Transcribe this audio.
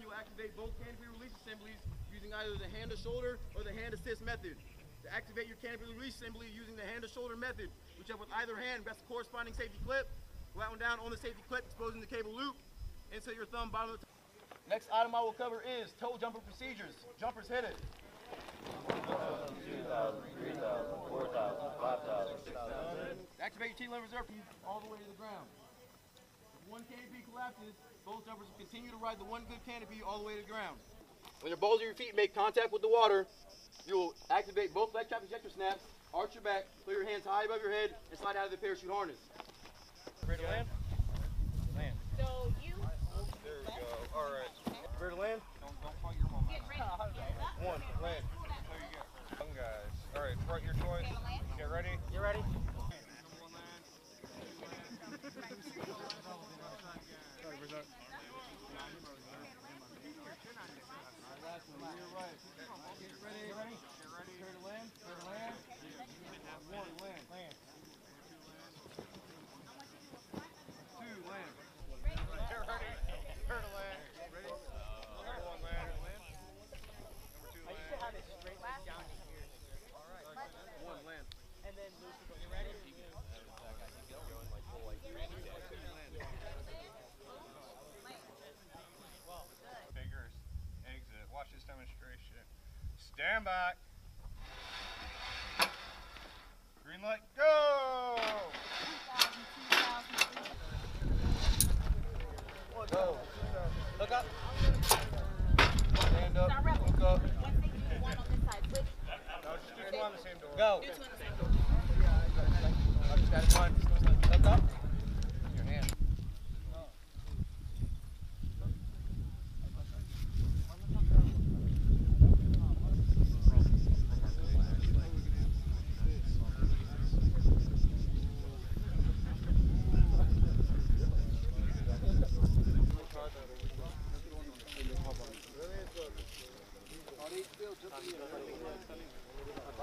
you'll activate both canopy release assemblies using either the hand to shoulder or the hand assist method. To activate your canopy release assembly using the hand to shoulder method, whichever with either hand best the corresponding safety clip. And down on the safety clip, exposing the cable loop. Insert your thumb bottom of the Next item I will cover is tow jumper procedures. Jumpers hit it. Activate your T-lever reserve all the way to the ground. If one canopy collapses, both jumpers will continue to ride the one good canopy all the way to the ground. When your balls of your feet make contact with the water, you will activate both leg strap ejector snaps, arch your back, put your hands high above your head, and slide out of the parachute harness. Ready to land? Land. So you There we go. All right. Ready to land? Don't, don't fight your mom. get ready. Hands up. One, land. There you go. Young guys. All right. Front your choice. Get ready. You ready? You're right. Get ready. Ready. Prepare to land. Prepare to land. One, land. Land. Two, land. Get ready. Prepare to land. Ready? Number one land. Number two land. One, land. Figures. Exit. Watch this demonstration. Stand back. Green light. Go. Go. Look up. Stand up. Look up. Once they do one on this side, switch. No, just do two on the same door. Go. Do two on the same door. Status one. Look up.